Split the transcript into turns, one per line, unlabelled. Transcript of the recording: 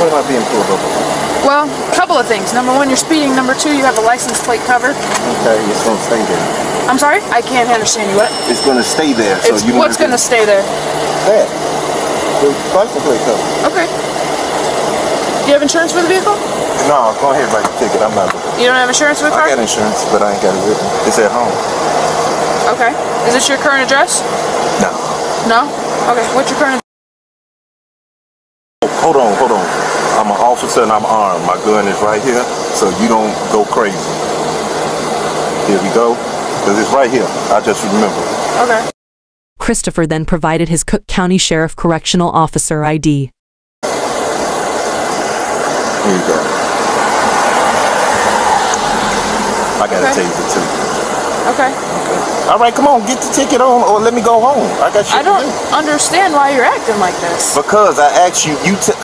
What am I being pulled over?
Well, a couple of things. Number one, you're speeding. Number two, you have a license plate cover.
Okay, it's gonna stay there.
I'm sorry? I can't understand you. What?
It's gonna stay there. So
It's,
you
what's going to stay there?
That. The license plate cover.
Okay. Do you have insurance for the vehicle?
No, go ahead, write the ticket. I'm not looking.
You don't have insurance for the
I
car?
got insurance, but I ain't got it me. It's at home.
Okay. Is this your current address?
No.
No? Okay. What's your current
Hold on, hold on. I'm an officer and I'm armed. My gun is right here, so you don't go crazy. Here we go. Because it's right here. I just remember.
Okay.
Christopher then provided his Cook County Sheriff Correctional Officer ID.
Here you go. I got
Okay.
a taser too.
Okay. okay.
All right, come on, get the ticket on, or let me go home. I got shit
I don't
do.
understand why you're acting like this.
Because I asked you, you t-